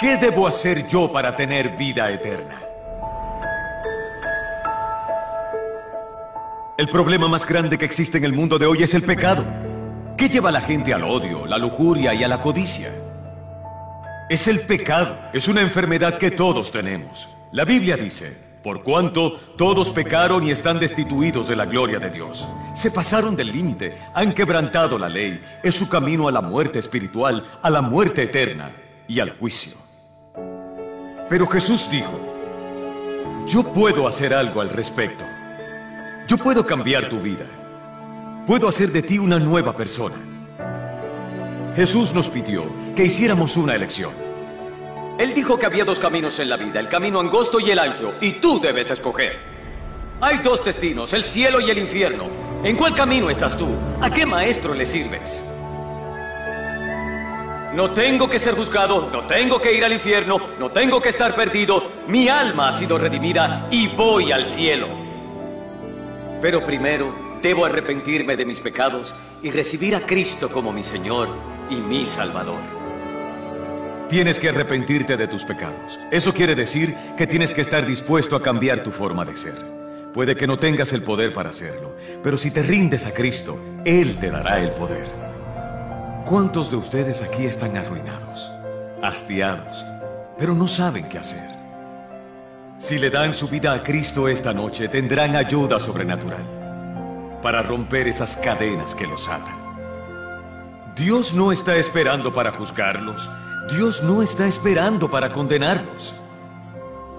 ¿qué debo hacer yo para tener vida eterna? El problema más grande que existe en el mundo de hoy es el pecado. ¿Qué lleva a la gente al odio, la lujuria y a la codicia? Es el pecado, es una enfermedad que todos tenemos. La Biblia dice, por cuanto todos pecaron y están destituidos de la gloria de Dios. Se pasaron del límite, han quebrantado la ley, es su camino a la muerte espiritual, a la muerte eterna y al juicio. Pero Jesús dijo, yo puedo hacer algo al respecto. Yo puedo cambiar tu vida. Puedo hacer de ti una nueva persona. Jesús nos pidió que hiciéramos una elección. Él dijo que había dos caminos en la vida, el camino angosto y el ancho, y tú debes escoger. Hay dos destinos, el cielo y el infierno. ¿En cuál camino estás tú? ¿A qué maestro le sirves? No tengo que ser juzgado, no tengo que ir al infierno, no tengo que estar perdido. Mi alma ha sido redimida y voy al cielo. Pero primero debo arrepentirme de mis pecados y recibir a Cristo como mi Señor y mi Salvador. Tienes que arrepentirte de tus pecados. Eso quiere decir que tienes que estar dispuesto a cambiar tu forma de ser. Puede que no tengas el poder para hacerlo, pero si te rindes a Cristo, Él te dará el poder. ¿Cuántos de ustedes aquí están arruinados, hastiados, pero no saben qué hacer? Si le dan su vida a Cristo esta noche, tendrán ayuda sobrenatural para romper esas cadenas que los atan. Dios no está esperando para juzgarlos, Dios no está esperando para condenarlos.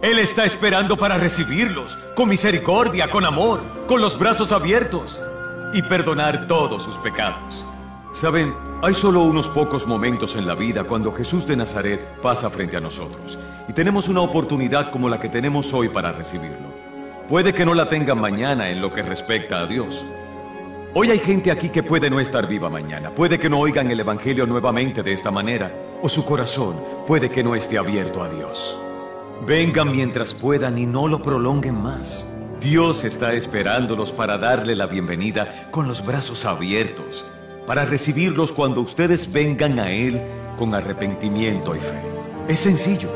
Él está esperando para recibirlos, con misericordia, con amor, con los brazos abiertos y perdonar todos sus pecados. Saben, hay solo unos pocos momentos en la vida cuando Jesús de Nazaret pasa frente a nosotros y tenemos una oportunidad como la que tenemos hoy para recibirlo. Puede que no la tengan mañana en lo que respecta a Dios, Hoy hay gente aquí que puede no estar viva mañana, puede que no oigan el Evangelio nuevamente de esta manera, o su corazón puede que no esté abierto a Dios. Vengan mientras puedan y no lo prolonguen más. Dios está esperándolos para darle la bienvenida con los brazos abiertos, para recibirlos cuando ustedes vengan a Él con arrepentimiento y fe. Es sencillo,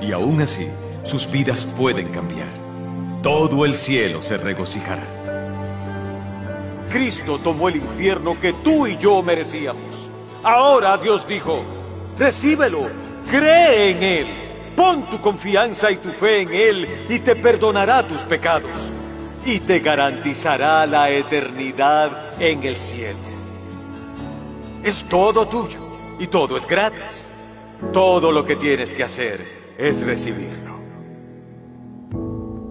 y aún así sus vidas pueden cambiar. Todo el cielo se regocijará. Cristo tomó el infierno que tú y yo merecíamos. Ahora Dios dijo, recíbelo, cree en Él, pon tu confianza y tu fe en Él y te perdonará tus pecados y te garantizará la eternidad en el cielo. Es todo tuyo y todo es gratis. Todo lo que tienes que hacer es recibirlo.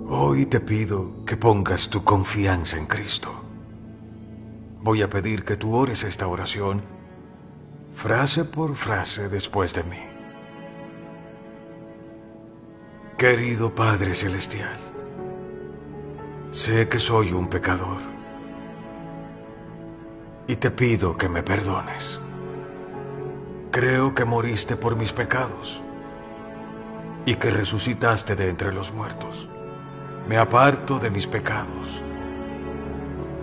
Hoy te pido que pongas tu confianza en Cristo. Voy a pedir que tú ores esta oración frase por frase después de mí. Querido Padre Celestial, sé que soy un pecador y te pido que me perdones. Creo que moriste por mis pecados y que resucitaste de entre los muertos. Me aparto de mis pecados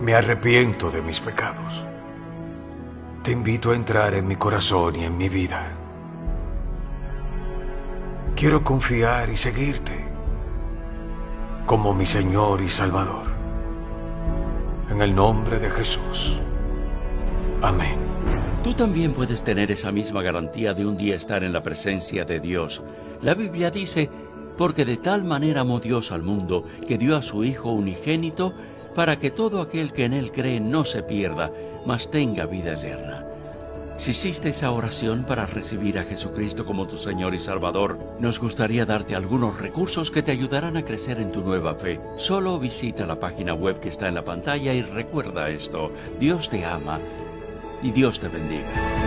me arrepiento de mis pecados. Te invito a entrar en mi corazón y en mi vida. Quiero confiar y seguirte como mi Señor y Salvador. En el nombre de Jesús. Amén. Tú también puedes tener esa misma garantía de un día estar en la presencia de Dios. La Biblia dice, porque de tal manera amó Dios al mundo que dio a su Hijo unigénito para que todo aquel que en Él cree no se pierda, mas tenga vida eterna. Si hiciste esa oración para recibir a Jesucristo como tu Señor y Salvador, nos gustaría darte algunos recursos que te ayudarán a crecer en tu nueva fe. Solo visita la página web que está en la pantalla y recuerda esto. Dios te ama y Dios te bendiga.